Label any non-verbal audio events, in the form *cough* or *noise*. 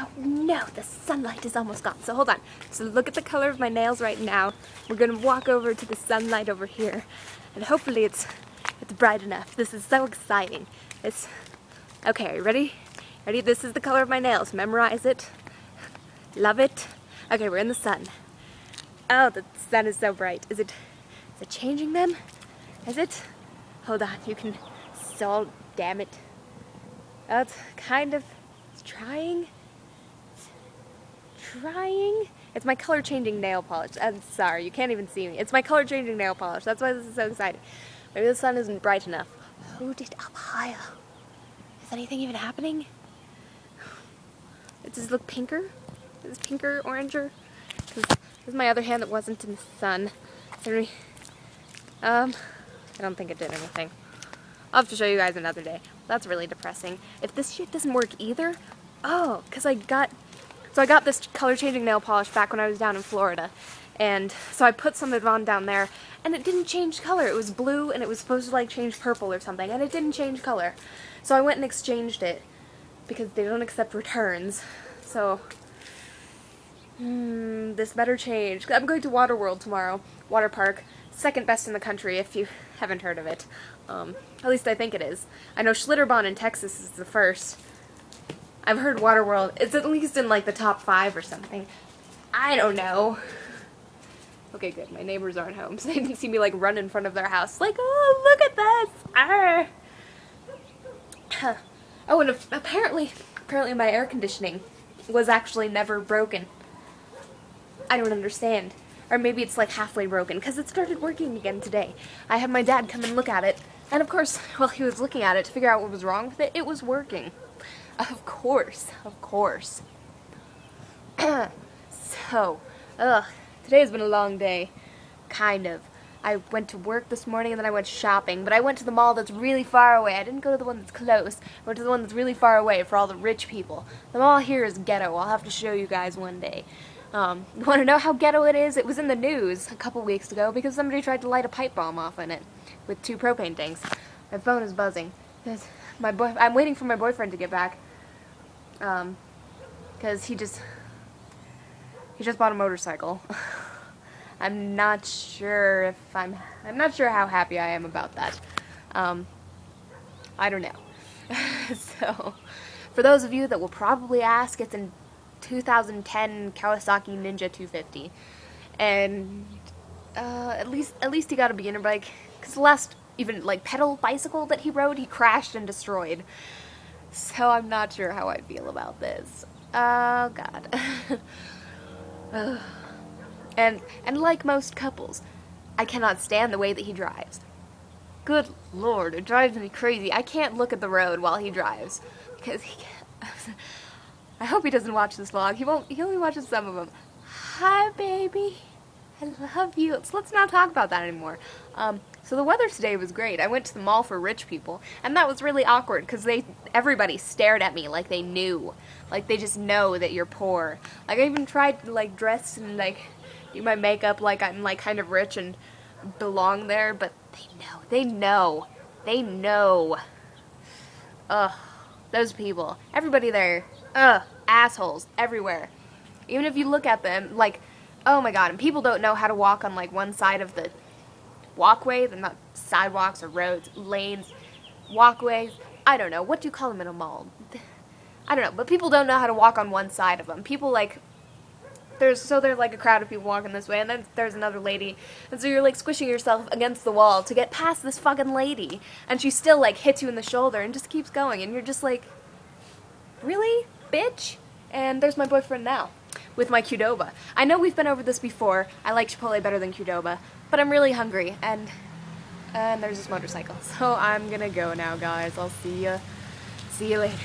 Oh no, the sunlight is almost gone. So hold on. So look at the color of my nails right now. We're gonna walk over to the sunlight over here. And hopefully it's it's bright enough. This is so exciting. It's okay, ready? Ready? This is the color of my nails. Memorize it. Love it. Okay, we're in the sun. Oh, the sun is so bright. Is it is it changing them? Is it? Hold on, you can so damn it. Oh, That's kind of trying trying. It's my color changing nail polish. I'm sorry, you can't even see me. It's my color changing nail polish. That's why this is so exciting. Maybe the sun isn't bright enough. Hold it up higher. Is anything even happening? Does this look pinker? Is this pinker, oranger? Because this is my other hand that wasn't in the sun. Any, um, I don't think it did anything. I'll have to show you guys another day. That's really depressing. If this shit doesn't work either, oh, because I got so I got this color changing nail polish back when I was down in Florida. And so I put some of it on down there and it didn't change color. It was blue and it was supposed to like change purple or something and it didn't change color. So I went and exchanged it because they don't accept returns. So hmm, this better change. I'm going to Waterworld tomorrow, water park, second best in the country if you haven't heard of it. Um, at least I think it is. I know Schlitterbahn in Texas is the first. I've heard Waterworld, it's at least in like the top five or something. I don't know. Okay, good. My neighbors aren't home, *laughs* so they didn't see me like run in front of their house. Like, oh, look at this! Arr. *sighs* oh, and apparently, apparently my air conditioning was actually never broken. I don't understand. Or maybe it's like halfway broken, because it started working again today. I had my dad come and look at it, and of course, *laughs* while he was looking at it to figure out what was wrong with it, it was working. Of course, of course. *clears throat* so, ugh, today has been a long day. Kind of. I went to work this morning and then I went shopping, but I went to the mall that's really far away. I didn't go to the one that's close. I went to the one that's really far away for all the rich people. The mall here is ghetto. I'll have to show you guys one day. Um, you want to know how ghetto it is? It was in the news a couple weeks ago because somebody tried to light a pipe bomb off in it with two propane tanks. My phone is buzzing. My boy I'm waiting for my boyfriend to get back. Um, because he just he just bought a motorcycle. *laughs* I'm not sure if I'm I'm not sure how happy I am about that. Um, I don't know. *laughs* so, for those of you that will probably ask, it's in 2010 Kawasaki Ninja 250, and uh, at least at least he got a beginner bike. Cause the last even like pedal bicycle that he rode, he crashed and destroyed. So I'm not sure how I feel about this. Oh god. *laughs* and and like most couples, I cannot stand the way that he drives. Good lord, it drives me crazy. I can't look at the road while he drives because he can't. *laughs* I hope he doesn't watch this vlog. He won't he only watches some of them. Hi baby. I love you. So let's not talk about that anymore. Um, so the weather today was great. I went to the mall for rich people, and that was really awkward because they everybody stared at me like they knew, like they just know that you're poor. Like I even tried to like dress and like do my makeup like I'm like kind of rich and belong there, but they know, they know, they know. Ugh, those people, everybody there, ugh, assholes everywhere. Even if you look at them, like Oh my god, and people don't know how to walk on like one side of the walkway, they're not sidewalks or roads, lanes, walkways. I don't know. What do you call them in a mall? I don't know, but people don't know how to walk on one side of them. People like there's so there's like a crowd of people walking this way and then there's another lady and so you're like squishing yourself against the wall to get past this fucking lady and she still like hits you in the shoulder and just keeps going and you're just like really bitch and there's my boyfriend now with my Qdoba. I know we've been over this before. I like Chipotle better than Qdoba, but I'm really hungry, and and there's this motorcycle. *laughs* So I'm gonna go now, guys. I'll see you. See you later.